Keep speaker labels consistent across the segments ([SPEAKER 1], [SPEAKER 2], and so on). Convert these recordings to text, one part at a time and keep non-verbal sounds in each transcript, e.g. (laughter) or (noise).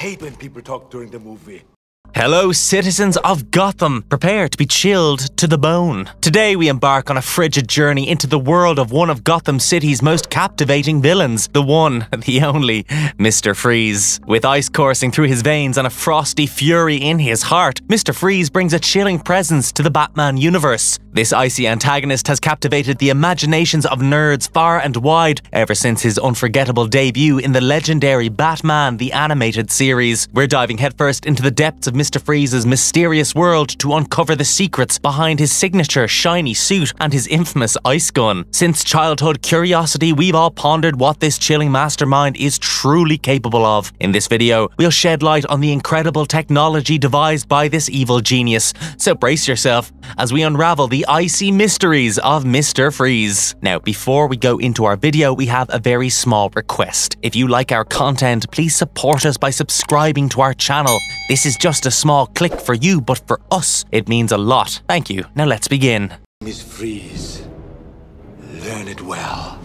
[SPEAKER 1] hate when people talk during the movie.
[SPEAKER 2] Hello, citizens of Gotham. Prepare to be chilled to the bone. Today, we embark on a frigid journey into the world of one of Gotham City's most captivating villains, the one, (laughs) the only, Mr. Freeze. With ice coursing through his veins and a frosty fury in his heart, Mr. Freeze brings a chilling presence to the Batman universe. This icy antagonist has captivated the imaginations of nerds far and wide ever since his unforgettable debut in the legendary Batman the Animated Series. We're diving headfirst into the depths of Mr. Freeze's mysterious world to uncover the secrets behind his signature shiny suit and his infamous ice gun. Since childhood curiosity, we've all pondered what this chilling mastermind is truly capable of. In this video, we'll shed light on the incredible technology devised by this evil genius. So brace yourself as we unravel the icy mysteries of Mr. Freeze. Now, before we go into our video, we have a very small request. If you like our content, please support us by subscribing to our channel. This is just a small click for you, but for us, it means a lot. Thank you. Now let's begin.
[SPEAKER 1] Miss Freeze, learn it well,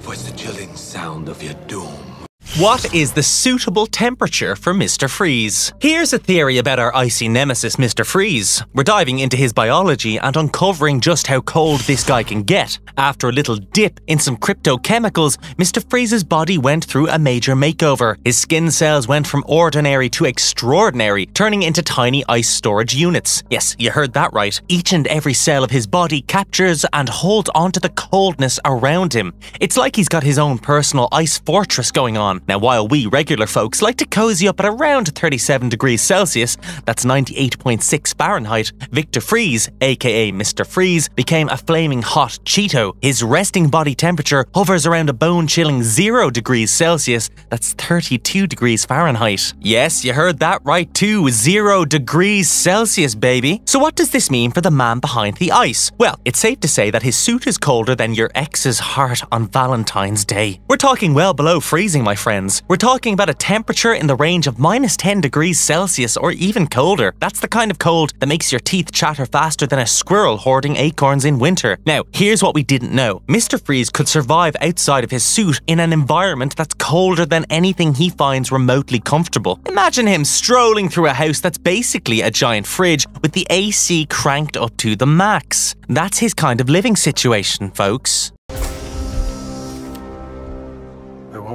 [SPEAKER 1] for it's the chilling sound of your doom.
[SPEAKER 2] What is the suitable temperature for Mr. Freeze? Here's a theory about our icy nemesis, Mr. Freeze. We're diving into his biology and uncovering just how cold this guy can get. After a little dip in some cryptochemicals, Mr. Freeze's body went through a major makeover. His skin cells went from ordinary to extraordinary, turning into tiny ice storage units. Yes, you heard that right. Each and every cell of his body captures and holds onto the coldness around him. It's like he's got his own personal ice fortress going on. Now, while we regular folks like to cozy up at around 37 degrees Celsius, that's 98.6 Fahrenheit, Victor Fries, aka Mr. Freeze, became a flaming hot Cheeto. His resting body temperature hovers around a bone chilling 0 degrees Celsius, that's 32 degrees Fahrenheit. Yes, you heard that right too, 0 degrees Celsius, baby. So, what does this mean for the man behind the ice? Well, it's safe to say that his suit is colder than your ex's heart on Valentine's Day. We're talking well below freezing, my friend friends. We're talking about a temperature in the range of minus 10 degrees Celsius or even colder. That's the kind of cold that makes your teeth chatter faster than a squirrel hoarding acorns in winter. Now, here's what we didn't know. Mr. Freeze could survive outside of his suit in an environment that's colder than anything he finds remotely comfortable. Imagine him strolling through a house that's basically a giant fridge with the AC cranked up to the max. That's his kind of living situation, folks.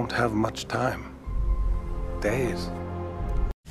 [SPEAKER 3] Won't have much time. Days.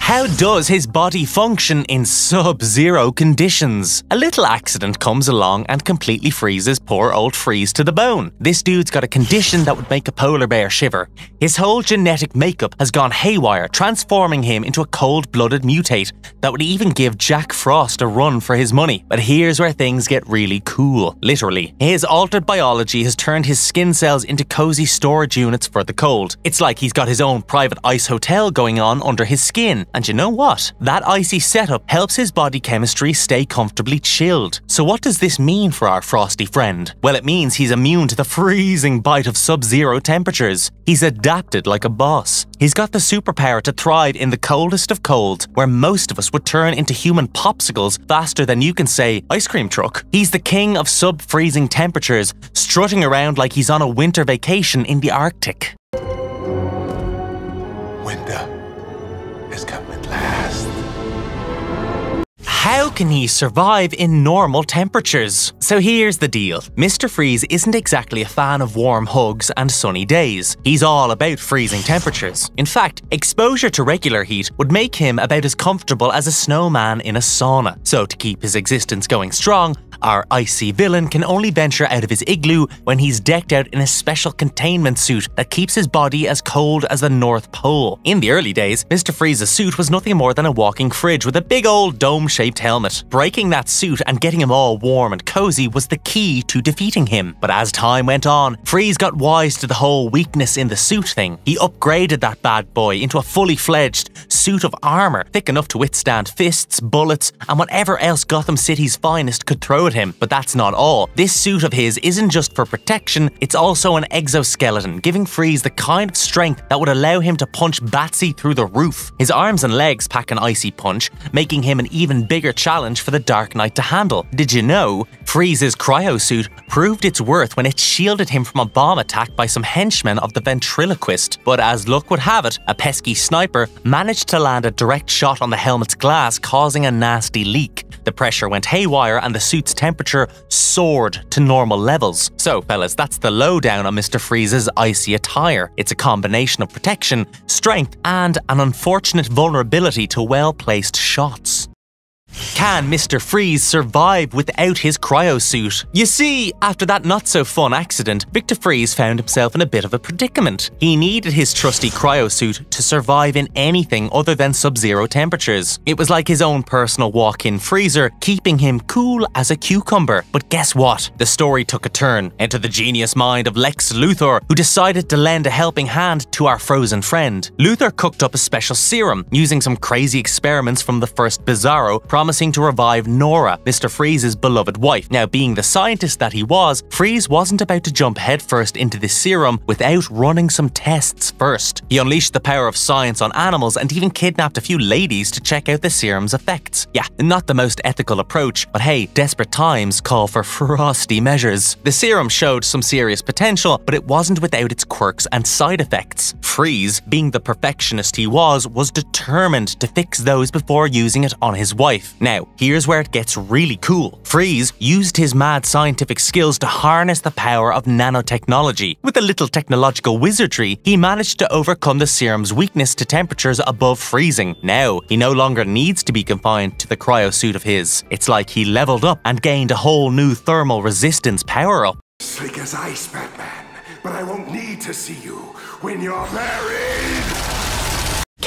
[SPEAKER 2] How does his body function in sub-zero conditions? A little accident comes along and completely freezes poor old Freeze to the bone. This dude's got a condition that would make a polar bear shiver. His whole genetic makeup has gone haywire, transforming him into a cold-blooded mutate that would even give Jack Frost a run for his money. But here's where things get really cool, literally. His altered biology has turned his skin cells into cozy storage units for the cold. It's like he's got his own private ice hotel going on under his skin, and you know what? That icy setup helps his body chemistry stay comfortably chilled. So what does this mean for our frosty friend? Well, it means he's immune to the freezing bite of sub-zero temperatures. He's adapted like a boss. He's got the superpower to thrive in the coldest of cold, where most of us would turn into human popsicles faster than you can say ice cream truck. He's the king of sub-freezing temperatures, strutting around like he's on a winter vacation in the Arctic.
[SPEAKER 1] Winter
[SPEAKER 2] How can he survive in normal temperatures? So here's the deal. Mr. Freeze isn't exactly a fan of warm hugs and sunny days. He's all about freezing temperatures. In fact, exposure to regular heat would make him about as comfortable as a snowman in a sauna. So to keep his existence going strong, our icy villain can only venture out of his igloo when he's decked out in a special containment suit that keeps his body as cold as the North Pole. In the early days, Mr. Freeze's suit was nothing more than a walking fridge with a big old dome-shaped helmet. Breaking that suit and getting him all warm and cozy was the key to defeating him. But as time went on, Freeze got wise to the whole weakness in the suit thing. He upgraded that bad boy into a fully fledged suit of armor, thick enough to withstand fists, bullets, and whatever else Gotham City's finest could throw at with him. But that's not all. This suit of his isn't just for protection, it's also an exoskeleton, giving Freeze the kind of strength that would allow him to punch Batsy through the roof. His arms and legs pack an icy punch, making him an even bigger challenge for the Dark Knight to handle. Did you know? Freeze's cryo suit proved its worth when it shielded him from a bomb attack by some henchmen of the ventriloquist. But as luck would have it, a pesky sniper managed to land a direct shot on the helmet's glass, causing a nasty leak. The pressure went haywire and the suit's temperature soared to normal levels. So, fellas, that's the lowdown on Mr. Freeze's icy attire. It's a combination of protection, strength, and an unfortunate vulnerability to well placed shots. Can Mr. Freeze survive without his cryosuit? You see, after that not so fun accident, Victor Fries found himself in a bit of a predicament. He needed his trusty cryosuit to survive in anything other than sub zero temperatures. It was like his own personal walk in freezer, keeping him cool as a cucumber. But guess what? The story took a turn. Enter the genius mind of Lex Luthor, who decided to lend a helping hand to our frozen friend. Luthor cooked up a special serum using some crazy experiments from the first Bizarro promising to revive Nora, Mr. Freeze's beloved wife. Now, being the scientist that he was, Freeze wasn't about to jump headfirst into the serum without running some tests first. He unleashed the power of science on animals and even kidnapped a few ladies to check out the serum's effects. Yeah, not the most ethical approach, but hey, desperate times call for (laughs) frosty measures. The serum showed some serious potential, but it wasn't without its quirks and side effects. Freeze, being the perfectionist he was, was determined to fix those before using it on his wife. Now, here's where it gets really cool. Freeze used his mad scientific skills to harness the power of nanotechnology. With a little technological wizardry, he managed to overcome the serum's weakness to temperatures above freezing. Now, he no longer needs to be confined to the cryo suit of his. It's like he leveled up and gained a whole new thermal resistance power up.
[SPEAKER 4] Slick as ice, Batman. But I won't need to see you when you're buried.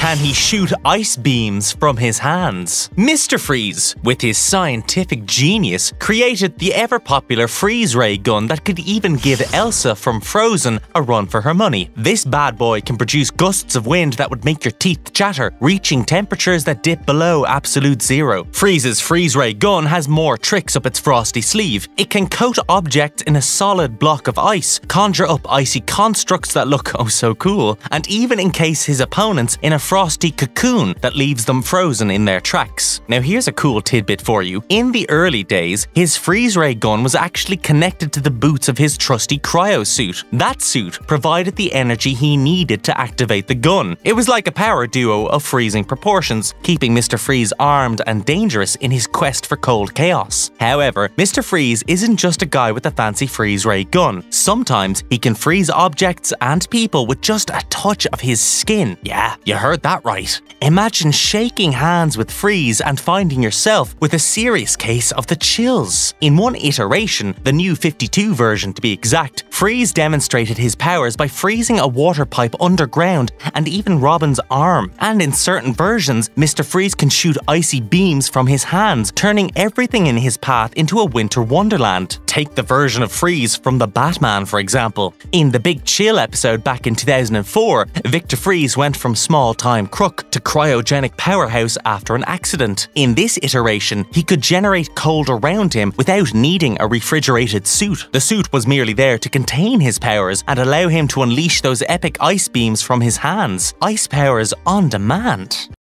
[SPEAKER 2] Can he shoot ice beams from his hands? Mr. Freeze, with his scientific genius, created the ever popular freeze ray gun that could even give Elsa from Frozen a run for her money. This bad boy can produce gusts of wind that would make your teeth chatter, reaching temperatures that dip below absolute zero. Freeze's freeze ray gun has more tricks up its frosty sleeve. It can coat objects in a solid block of ice, conjure up icy constructs that look oh so cool, and even encase his opponents in a frosty cocoon that leaves them frozen in their tracks. Now, here's a cool tidbit for you. In the early days, his freeze ray gun was actually connected to the boots of his trusty cryo suit. That suit provided the energy he needed to activate the gun. It was like a power duo of freezing proportions, keeping Mr. Freeze armed and dangerous in his quest for cold chaos. However, Mr. Freeze isn't just a guy with a fancy freeze ray gun. Sometimes he can freeze objects and people with just a touch of his skin. Yeah, you heard heard that right. Imagine shaking hands with Freeze and finding yourself with a serious case of the chills. In one iteration, the new 52 version to be exact, Freeze demonstrated his powers by freezing a water pipe underground and even Robin's arm. And in certain versions, Mr. Freeze can shoot icy beams from his hands, turning everything in his path into a winter wonderland. Take the version of Freeze from the Batman, for example. In the Big Chill episode back in 2004, Victor Fries went from small time crook to cryogenic powerhouse after an accident. In this iteration, he could generate cold around him without needing a refrigerated suit. The suit was merely there to contain his powers and allow him to unleash those epic ice beams from his hands. Ice powers on demand.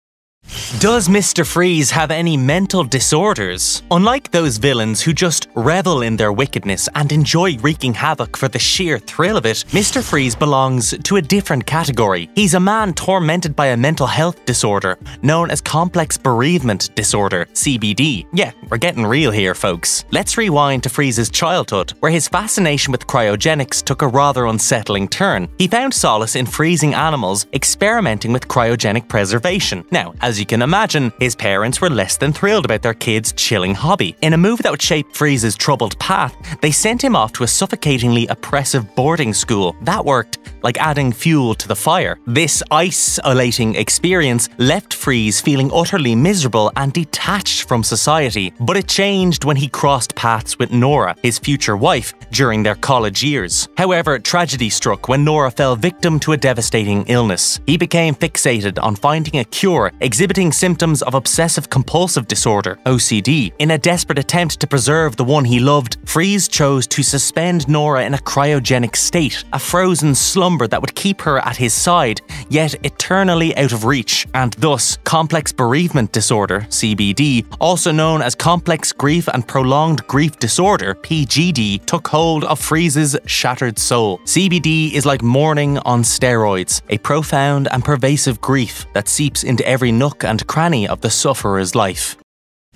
[SPEAKER 2] Does Mr. Freeze have any mental disorders? Unlike those villains who just revel in their wickedness and enjoy wreaking havoc for the sheer thrill of it, Mr. Freeze belongs to a different category. He's a man tormented by a mental health disorder known as complex bereavement disorder, CBD. Yeah, we're getting real here, folks. Let's rewind to Freeze's childhood, where his fascination with cryogenics took a rather unsettling turn. He found solace in freezing animals, experimenting with cryogenic preservation. Now, as you can imagine, his parents were less than thrilled about their kid's chilling hobby. In a move that would shape Freeze's troubled path, they sent him off to a suffocatingly oppressive boarding school. That worked like adding fuel to the fire. This isolating experience left Freeze feeling utterly miserable and detached from society, but it changed when he crossed paths with Nora, his future wife, during their college years. However, tragedy struck when Nora fell victim to a devastating illness. He became fixated on finding a cure, existing exhibiting symptoms of obsessive compulsive disorder, OCD. In a desperate attempt to preserve the one he loved, Freeze chose to suspend Nora in a cryogenic state, a frozen slumber that would keep her at his side, yet eternally out of reach, and thus complex bereavement disorder, CBD, also known as complex grief and prolonged grief disorder, PGD, took hold of Freeze's shattered soul. CBD is like mourning on steroids, a profound and pervasive grief that seeps into every nook and cranny of the sufferer's life.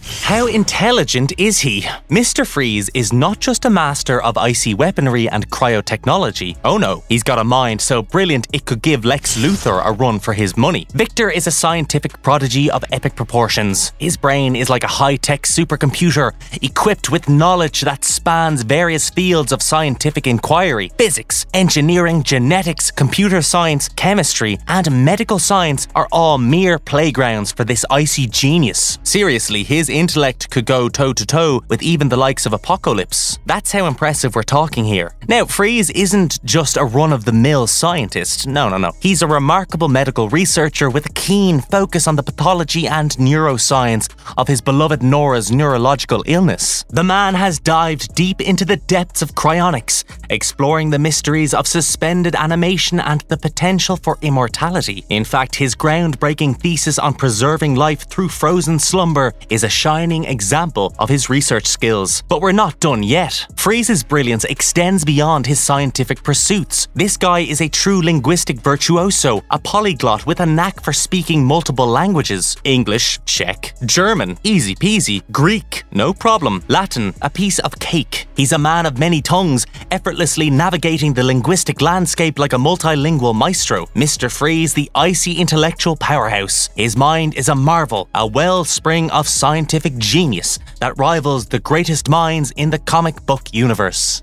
[SPEAKER 2] How intelligent is he? Mr. Freeze is not just a master of icy weaponry and cryotechnology. Oh no, he's got a mind so brilliant it could give Lex Luthor a run for his money. Victor is a scientific prodigy of epic proportions. His brain is like a high-tech supercomputer, equipped with knowledge that spans various fields of scientific inquiry. Physics, engineering, genetics, computer science, chemistry, and medical science are all mere playgrounds for this icy genius. Seriously, his intellect could go toe to toe with even the likes of Apocalypse. That's how impressive we're talking here. Now, Freeze isn't just a run of the mill scientist. No, no, no. He's a remarkable medical researcher with a keen focus on the pathology and neuroscience of his beloved Nora's neurological illness. The man has dived deep into the depths of cryonics, exploring the mysteries of suspended animation and the potential for immortality. In fact, his groundbreaking thesis on preserving life through frozen slumber is a shining example of his research skills. But we're not done yet. Freeze's brilliance extends beyond his scientific pursuits. This guy is a true linguistic virtuoso, a polyglot with a knack for speaking multiple languages English, Czech, German, easy peasy, Greek, no problem, Latin, a piece of cake. He's a man of many tongues, effortlessly navigating the linguistic landscape like a multilingual maestro. Mr. Freeze, the icy intellectual powerhouse. His mind is a marvel, a wellspring of scientific genius that rivals the greatest minds in the comic book universe.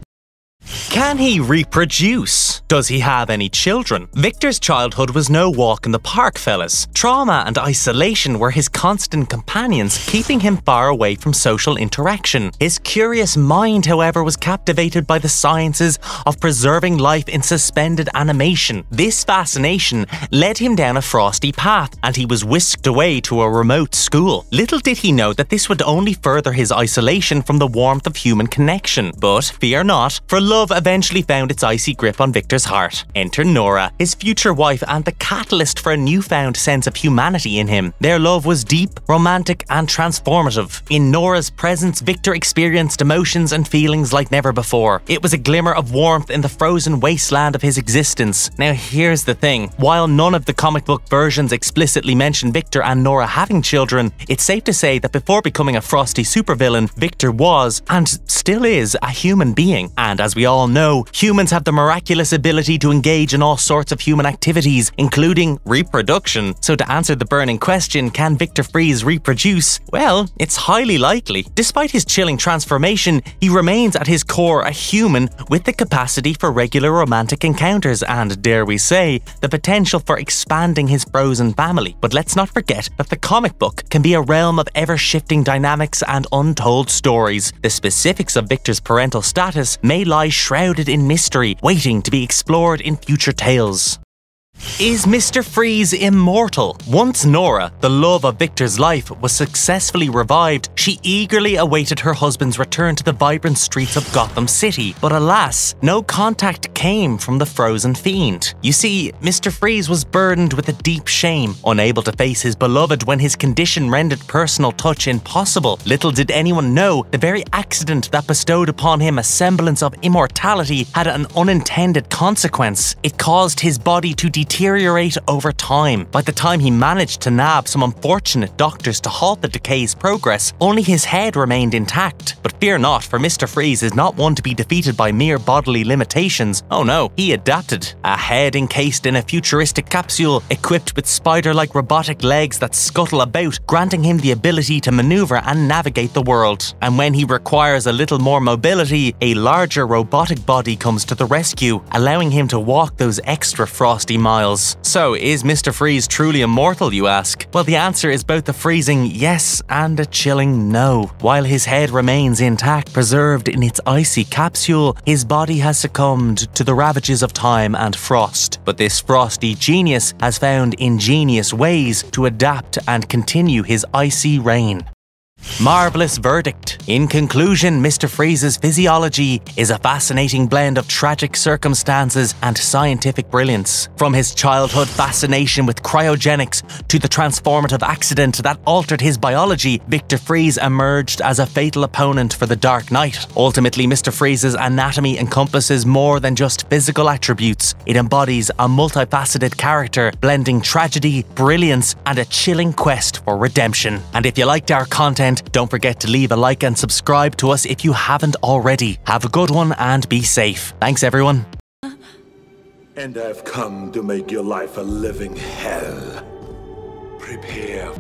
[SPEAKER 2] Can he reproduce? Does he have any children? Victor's childhood was no walk in the park, fellas. Trauma and isolation were his constant companions, keeping him far away from social interaction. His curious mind, however, was captivated by the sciences of preserving life in suspended animation. This fascination led him down a frosty path, and he was whisked away to a remote school. Little did he know that this would only further his isolation from the warmth of human connection. But fear not, for love eventually found its icy grip on Victor's heart. Enter Nora, his future wife and the catalyst for a newfound sense of humanity in him. Their love was deep, romantic, and transformative. In Nora's presence, Victor experienced emotions and feelings like never before. It was a glimmer of warmth in the frozen wasteland of his existence. Now, here's the thing while none of the comic book versions explicitly mention Victor and Nora having children, it's safe to say that before becoming a frosty supervillain, Victor was, and still is, a human being. And as we all know, humans have the miraculous ability to engage in all sorts of human activities, including reproduction. So, to answer the burning question, can Victor Fries reproduce? Well, it's highly likely. Despite his chilling transformation, he remains at his core a human with the capacity for regular romantic encounters and, dare we say, the potential for expanding his frozen family. But let's not forget that the comic book can be a realm of ever shifting dynamics and untold stories. The specifics of Victor's parental status may lie shrouded in mystery, waiting to be explored in future tales. Is Mr. Freeze immortal? Once Nora, the love of Victor's life, was successfully revived, she eagerly awaited her husband's return to the vibrant streets of Gotham City. But alas, no contact came from the frozen fiend. You see, Mr. Freeze was burdened with a deep shame, unable to face his beloved when his condition rendered personal touch impossible. Little did anyone know, the very accident that bestowed upon him a semblance of immortality had an unintended consequence. It caused his body to deteriorate over time. By the time he managed to nab some unfortunate doctors to halt the decay's progress, only his head remained intact. But fear not, for Mr. Freeze is not one to be defeated by mere bodily limitations. Oh no, he adapted. A head encased in a futuristic capsule, equipped with spider like robotic legs that scuttle about, granting him the ability to maneuver and navigate the world. And when he requires a little more mobility, a larger robotic body comes to the rescue, allowing him to walk those extra frosty miles miles. So, is Mr. Freeze truly immortal, you ask? Well, the answer is both a freezing yes and a chilling no. While his head remains intact, preserved in its icy capsule, his body has succumbed to the ravages of time and frost. But this frosty genius has found ingenious ways to adapt and continue his icy reign. Marvellous verdict. In conclusion, Mr. Freeze's physiology is a fascinating blend of tragic circumstances and scientific brilliance. From his childhood fascination with cryogenics to the transformative accident that altered his biology, Victor Fries emerged as a fatal opponent for the Dark Knight. Ultimately, Mr. Freeze's anatomy encompasses more than just physical attributes. It embodies a multifaceted character, blending tragedy, brilliance, and a chilling quest for redemption. And if you liked our content, don't forget to leave a like and subscribe to us if you haven't already. Have a good one and be safe. Thanks, everyone.
[SPEAKER 1] And I've come to make your life a living hell. Prepare.